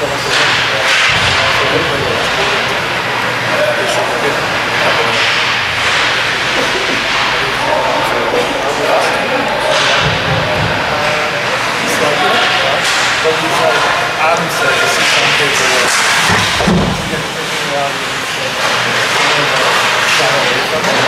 Adam said this is something that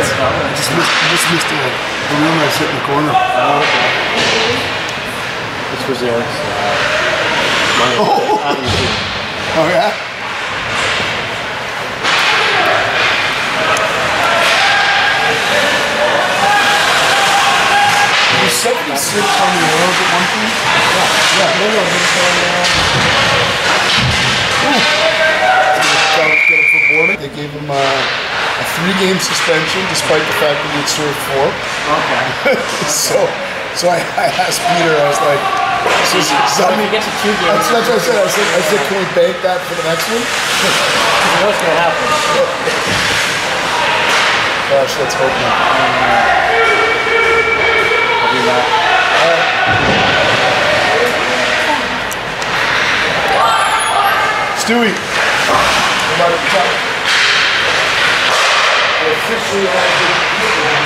I just missed, just missed uh, the room I sit in the corner. Oh, okay. This was Eric's. Uh. Oh. Oh yeah? Was 76 on the Oils at one point. Yeah, Got got him for boarding. They gave him uh, a three-game suspension, despite the fact that he had served four. Okay. So, so I, I asked Peter. I was like, so, so, So if he gets a two game, that's, that's what I said. I said, I said, can we bank that for the next one? what's gonna happen. Gosh, let's hope not. I'll be back. Stewie. sociedade.